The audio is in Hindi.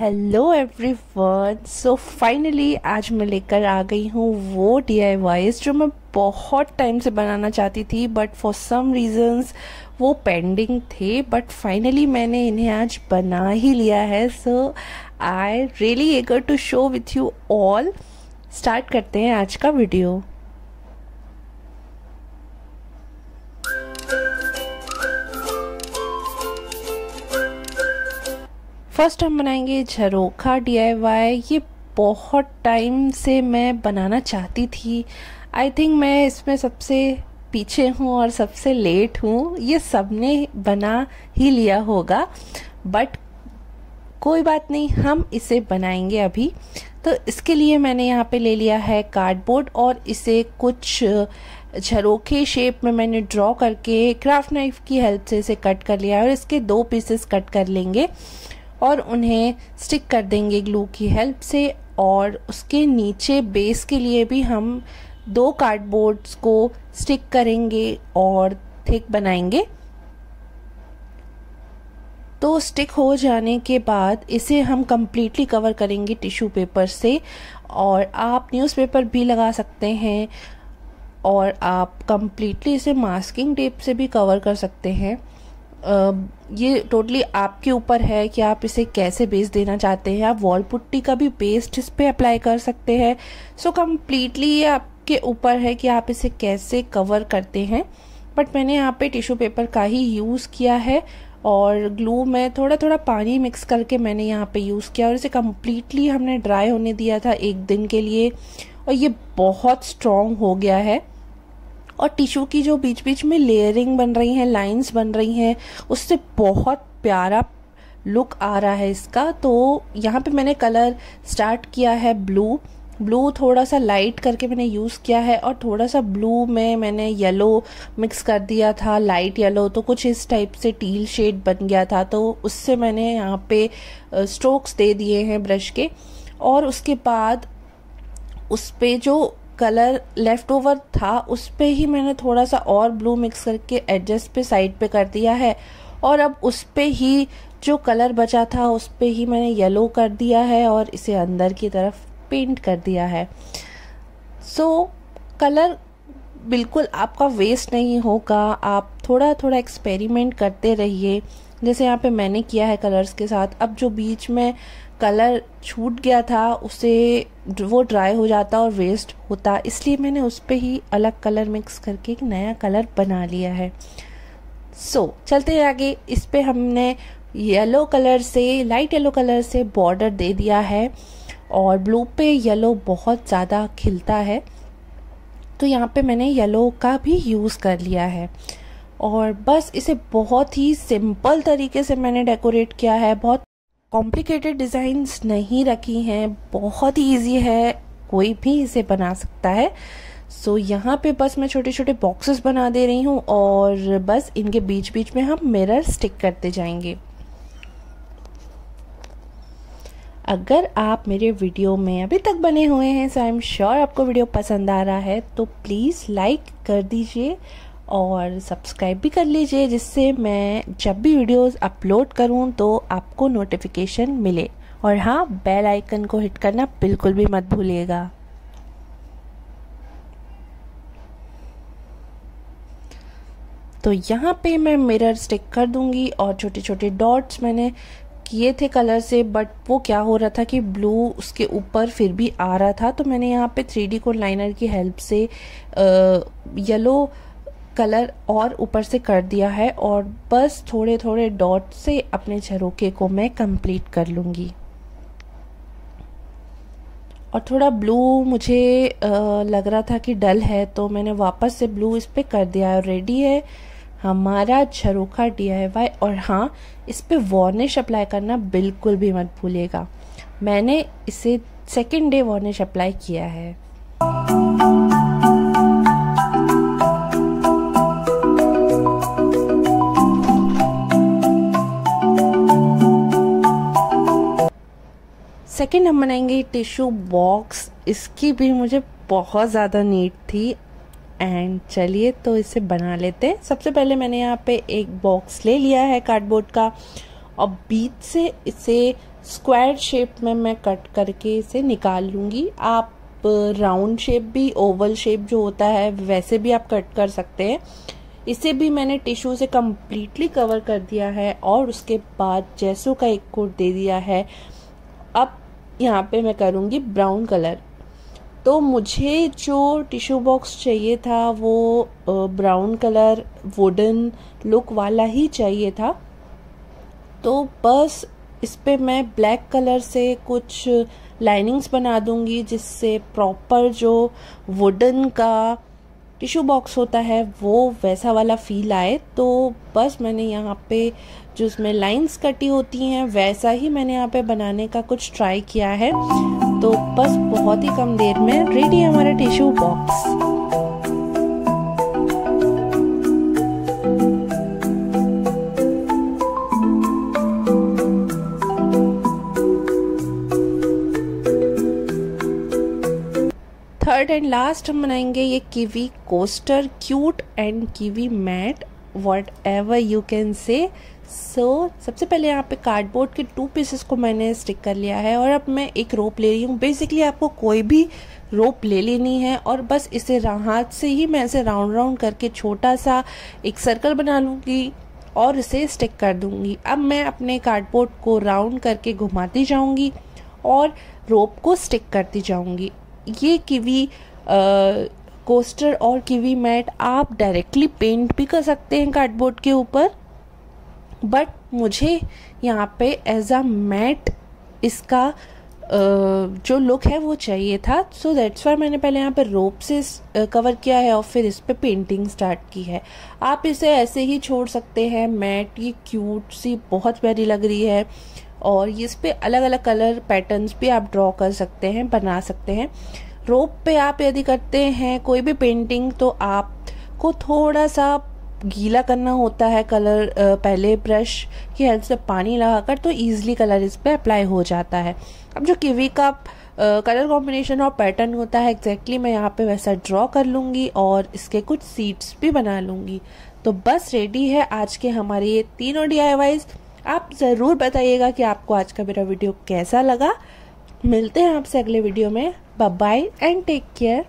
हेलो एवरीवन सो फाइनली आज मैं लेकर आ गई हूँ वो डी जो मैं बहुत टाइम से बनाना चाहती थी बट फॉर सम रीजंस वो पेंडिंग थे बट फाइनली मैंने इन्हें आज बना ही लिया है. So I really eager to show with you all start करते हैं आज का वीडियो फ़र्स्ट हम बनाएँगे झरोखा डीआईवाई ये बहुत टाइम से मैं बनाना चाहती थी. आई थिंक मैं इसमें सबसे पीछे हूँ और सबसे लेट हूँ. ये सबने बना ही लिया होगा. बट कोई बात नहीं, हम इसे बनाएँगे अभी. तो इसके लिए मैंने यहाँ पे ले लिया है कार्डबोर्ड और इसे कुछ झरोखे शेप में मैंने ड्रॉ करके क्राफ्ट नाइफ की हेल्प से इसे कट कर लिया है और इसके दो पीसेस कट कर लेंगे. और उन्हें स्टिक कर देंगे ग्लू की हेल्प से और उसके नीचे बेस के लिए भी हम दो कार्डबोर्ड्स को स्टिक करेंगे और थिक बनाएँगे। तो स्टिक हो जाने के बाद इसे हम कम्प्लीटली कवर करेंगे टिश्यू पेपर से और आप न्यूज़पेपर भी लगा सकते हैं और आप कम्प्लीटली इसे मास्किंग टेप से भी कवर कर सकते हैं। ये टोटली आपके ऊपर है कि आप इसे कैसे बेस देना चाहते हैं। आप वॉल पुट्टी का भी पेस्ट इस पर अप्लाई कर सकते हैं। सो कम्प्लीटली ये आपके ऊपर है कि आप इसे कैसे कवर करते हैं। बट मैंने यहाँ पे टिश्यू पेपर का ही यूज़ किया है और ग्लू में थोड़ा थोड़ा पानी मिक्स करके मैंने यहाँ पे यूज़ किया और इसे कम्प्लीटली हमने ड्राई होने दिया था एक दिन के लिए। और ये बहुत स्ट्रॉन्ग हो गया है। और टिश्यू की जो बीच बीच में लेयरिंग बन रही है, लाइंस बन रही हैं, उससे बहुत प्यारा लुक आ रहा है इसका। तो यहाँ पे मैंने कलर स्टार्ट किया है ब्लू। ब्लू थोड़ा सा लाइट करके मैंने यूज़ किया है और थोड़ा सा ब्लू में मैंने येलो मिक्स कर दिया था, लाइट येलो। तो कुछ इस टाइप से टील शेड बन गया था तो उससे मैंने यहाँ पे स्ट्रोक्स दे दिए हैं ब्रश के। और उसके बाद उस पर जो कलर लेफ़्ट ओवर था उस पर ही मैंने थोड़ा सा और ब्लू मिक्स करके एडजस्ट पे साइड पे कर दिया है। और अब उस पर ही जो कलर बचा था उस पर ही मैंने येलो कर दिया है और इसे अंदर की तरफ़ पेंट कर दिया है। सो so, कलर बिल्कुल आपका वेस्ट नहीं होगा। आप थोड़ा थोड़ा एक्सपेरिमेंट करते रहिए। जैसे यहाँ पे मैंने किया है कलर्स के साथ अब जो बीच में कलर छूट गया था उसे वो ड्राई हो जाता और वेस्ट होता इसलिए मैंने उस पर ही अलग कलर मिक्स करके एक नया कलर बना लिया है। सो so, चलते आगे। इस पर हमने येलो कलर से लाइट येलो कलर से बॉर्डर दे दिया है और ब्लू पे येलो बहुत ज़्यादा खिलता है। तो यहाँ पे मैंने येलो का भी यूज़ कर लिया है। और बस इसे बहुत ही सिंपल तरीके से मैंने डेकोरेट किया है। बहुत कॉम्प्लिकेटेड डिज़ाइंस नहीं रखी हैं। बहुत ही ईजी है। कोई भी इसे बना सकता है। सो so, यहाँ पे बस मैं छोटे छोटे बॉक्सेस बना दे रही हूँ और बस इनके बीच बीच में हम मिरर स्टिक करते जाएँगे। अगर आप मेरे वीडियो में अभी तक बने हुए हैं सो आई एम श्योर आपको वीडियो पसंद आ रहा है तो प्लीज़ लाइक कर दीजिए। और सब्सक्राइब भी कर लीजिए, जिससे मैं जब भी वीडियोस अपलोड करूँ तो आपको नोटिफिकेशन मिले। और हाँ बेल आइकन को हिट करना बिल्कुल भी मत भूलिएगा। तो यहाँ पे मैं मिरर स्टिक कर दूँगी और छोटे छोटे डॉट्स मैंने किए थे कलर से बट वो क्या हो रहा था कि ब्लू उसके ऊपर फिर भी आ रहा था तो मैंने यहाँ पे थ्री कोड लाइनर की हेल्प से येलो कलर और ऊपर से कर दिया है और बस थोड़े थोड़े डॉट से अपने झरोके को मैं कंप्लीट कर लूँगी। और थोड़ा ब्लू मुझे लग रहा था कि डल है तो मैंने वापस से ब्लू इस पर कर दिया है और रेडी है। हमारा झरोखा डीआईवाई और हाँ इस पर वार्निश अप्लाई करना बिल्कुल भी मत भूलिएगा। मैंने इसे सेकेंड डे वार्निश अप्लाई किया है। सेकेंड हम बनाएँगे टिश्यू बॉक्स इसकी भी मुझे बहुत ज़्यादा नीड थी. एंड चलिए तो इसे बना लेते हैं. सबसे पहले मैंने यहाँ पे एक बॉक्स ले लिया है कार्डबोर्ड का. और बीच से इसे स्क्वायर शेप में मैं कट करके इसे निकाल लूँगी. आप राउंड शेप भी ओवल शेप जो होता है, वैसे भी आप कट कर सकते हैं. इसे भी मैंने टिश्यू से कम्प्लीटली कवर कर दिया है. और उसके बाद जैसो का एक कोट दे दिया है. अब यहाँ पे मैं करूँगी ब्राउन कलर। तो मुझे जो टिश्यू बॉक्स चाहिए था, वो ब्राउन कलर, वुडन लुक वाला ही चाहिए था। तो बस इस पर मैं ब्लैक कलर से कुछ लाइनिंग्स बना दूँगी, जिससे प्रॉपर जो वुडन का टिश्यू बॉक्स होता है, वो वैसा वाला फील आए तो बस मैंने यहाँ पे जो उसमें लाइंस कटी होती हैं, वैसा ही मैंने यहाँ पे बनाने का कुछ ट्राई किया है। तो बस बहुत ही कम देर में रेडी हमारा tissue box. Third and last हम बनाएँगे ये kiwi coaster cute and kiwi mat whatever you can say so सबसे पहले यहाँ पे कार्डबोर्ड के टू पीसेस को मैंने स्टिक कर लिया है और अब मैं एक रोप ले रही हूँ। बेसिकली आपको कोई भी रोप ले लेनी है और बस इसे हाथ से ही मैं इसे राउंड राउंड करके छोटा सा एक सर्कल बना लूँगी और इसे स्टिक कर दूँगी। अब मैं अपने कार्डबोर्ड को राउंड करके घुमाती जाऊँगी और रोप को स्टिक करती जाऊँगी। ये किवी कोस्टर और किवी मैट आप डायरेक्टली पेंट भी कर सकते हैं कार्डबोर्ड के ऊपर। बट मुझे यहाँ पे एज अ मैट इसका जो लुक है वो चाहिए था। सो दैट्स वाई मैंने पहले यहाँ पर रोप से कवर किया है और फिर इस पे पेंटिंग स्टार्ट की है। आप इसे ऐसे ही छोड़ सकते हैं। मैट ये क्यूट सी बहुत प्यारी लग रही है। और इस पे अलग अलग कलर पैटर्न्स भी आप ड्रॉ कर सकते हैं, बना सकते हैं। रोप पे आप यदि करते हैं कोई भी पेंटिंग तो आपको थोड़ा सा गीला करना होता है कलर पहले ब्रश की हेल्प से पानी लगाकर तो ईजिली कलर इस पर अप्लाई हो जाता है। अब जो किवी का कलर कॉम्बिनेशन और पैटर्न होता है एग्जैक्टली exactly मैं यहाँ पे वैसा ड्रॉ कर लूँगी और इसके कुछ सीड्स भी बना लूँगी। तो बस रेडी है आज के हमारे ये तीनों डी आप ज़रूर बताइएगा कि आपको आज का मेरा वीडियो कैसा लगा। मिलते हैं आपसे अगले वीडियो में। Bye and take care